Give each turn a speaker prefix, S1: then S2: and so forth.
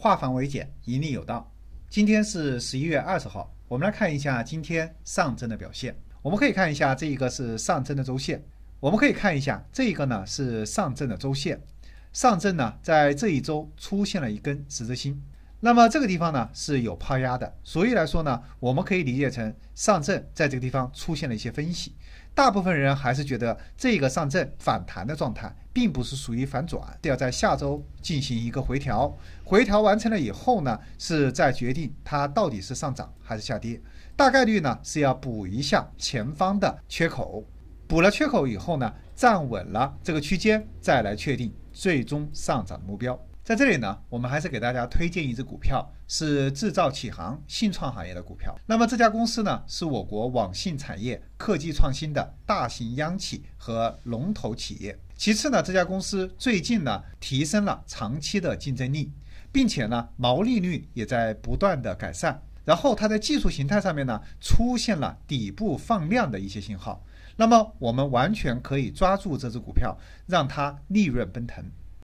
S1: 化繁为简，盈利有道。今天是十一月二十号，我们来看一下今天上证的表现。我们可以看一下这一个是上证的周线，我们可以看一下这一个呢是上证的周线。上证呢在这一周出现了一根十字星。那么这个地方呢是有抛压的，所以来说呢，我们可以理解成上证在这个地方出现了一些分析。大部分人还是觉得这个上证反弹的状态，并不是属于反转，要在下周进行一个回调。回调完成了以后呢，是再决定它到底是上涨还是下跌。大概率呢是要补一下前方的缺口，补了缺口以后呢，站稳了这个区间，再来确定最终上涨的目标。在这里呢，我们还是给大家推荐一只股票，是制造起航、信创行业的股票。那么这家公司呢，是我国网信产业科技创新的大型央企和龙头企业。其次呢，这家公司最近呢，提升了长期的竞争力，并且呢，毛利率也在不断的改善。然后它在技术形态上面呢，出现了底部放量的一些信号。那么我们完全可以抓住这只股票，让它利润奔腾。